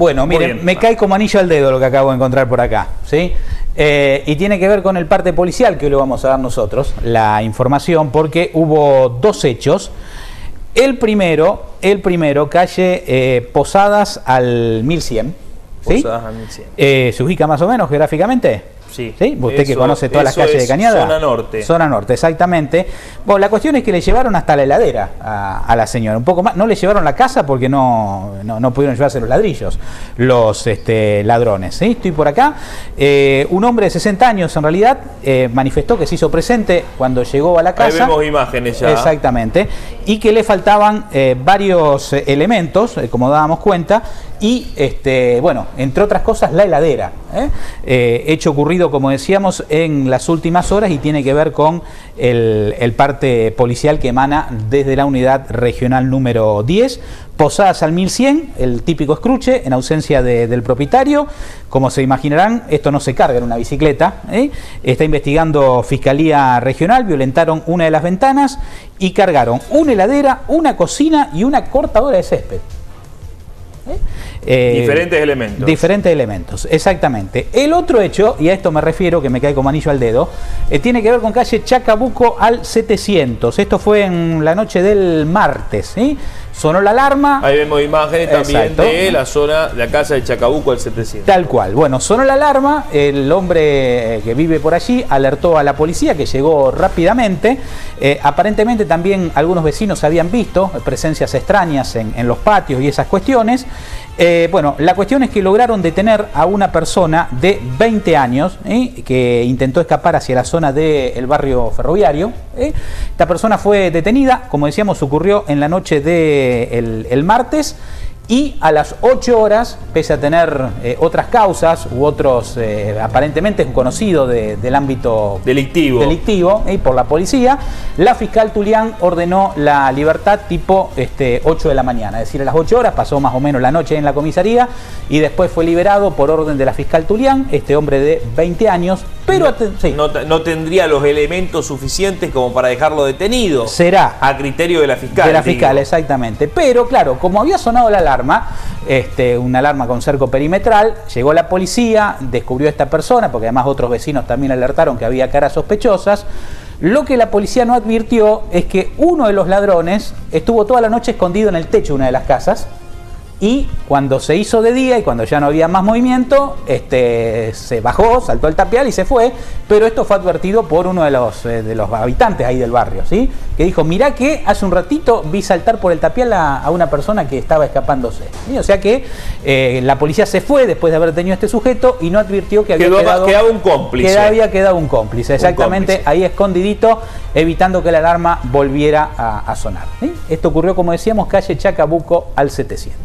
Bueno, miren, me cae como anillo al dedo lo que acabo de encontrar por acá, ¿sí? Eh, y tiene que ver con el parte policial que hoy le vamos a dar nosotros, la información, porque hubo dos hechos. El primero, el primero, calle eh, Posadas al 1100. ¿sí? Posadas al 1100. Eh, ¿Se ubica más o menos geográficamente? Sí. Usted que conoce todas las calles de Cañada. Zona norte. Zona norte, exactamente. Bueno, la cuestión es que le llevaron hasta la heladera a, a la señora. Un poco más. No le llevaron la casa porque no, no, no pudieron llevarse los ladrillos, los este, ladrones. ¿sí? Estoy por acá. Eh, un hombre de 60 años, en realidad, eh, manifestó que se hizo presente cuando llegó a la Ahí casa. vemos imágenes ya. Exactamente. Y que le faltaban eh, varios elementos, como dábamos cuenta, y este, bueno, entre otras cosas, la heladera. ¿eh? Eh, hecho ocurrido, como decíamos, en las últimas horas y tiene que ver con el, parte policial que emana desde la unidad regional número 10. Posadas al 1100, el típico escruche, en ausencia de- del propietario. Como se imaginarán, esto no se carga en una bicicleta. ¿eh? Está investigando Fiscalía Regional, violentaron una de las ventanas y cargaron una heladera, una cocina y una cortadora de césped. Eh, Diferentes elementos. Diferentes elementos, exactamente. El otro hecho, y a esto me refiero, que me cae como anillo al dedo, eh, tiene que ver con calle Chacabuco al 700. Esto fue en la noche del martes. ¿sí? Sonó la alarma. Ahí vemos imágenes también Exacto. de la zona, la casa de Chacabuco al 700. Tal cual. Bueno, sonó la alarma, el hombre eh, que vive por allí alertó a la policía que llegó rápidamente. Eh, aparentemente también algunos vecinos habían visto presencias extrañas en, en los patios y esas cuestiones. Eh, bueno, la cuestión es que lograron detener a una persona de 20 años ¿eh? que intentó escapar hacia la zona del barrio ferroviario. ¿eh? Esta persona fue detenida, como decíamos, ocurrió en la noche del el martes. Y a las 8 horas, pese a tener eh, otras causas u otros, eh, aparentemente un conocido de- del ámbito Delictivo. delictivo eh, por la policía, la fiscal Tulián ordenó la libertad tipo este, 8 de la mañana, es decir, a las 8 horas, pasó más o menos la noche en la comisaría y después fue liberado por orden de la fiscal Tulián, este hombre de 20 años, pero sí, No, no tendría los elementos suficientes como para dejarlo detenido. será A criterio de la fiscal. de la digo. fiscal, exactamente. Pero claro, como había sonado la alarma, este, una alarma con cerco perimetral, llegó la policía, descubrió a esta persona, porque además otros vecinos también alertaron que había caras sospechosas. Lo que la policía no advirtió es que uno de los ladrones estuvo toda la noche escondido en el techo de una de las casas. Y cuando se hizo de día y cuando ya no había más movimiento, este, se bajó, saltó el tapial y se fue. Pero esto fue advertido por uno de los, eh, de los habitantes ahí del barrio, ¿sí? Que dijo, mirá que hace un ratito vi saltar por el tapial a, a una persona que estaba escapándose. ¿sí? O sea que eh, la policía se fue después de haber tenido este sujeto y no advirtió que había Quedó- quedado, quedaba un cómplice. que había quedado un cómplice, exactamente, cómplice. ahí escondidito, evitando que la alarma volviera a, a sonar. ¿sí? Esto ocurrió, como decíamos, calle Chacabuco al 700.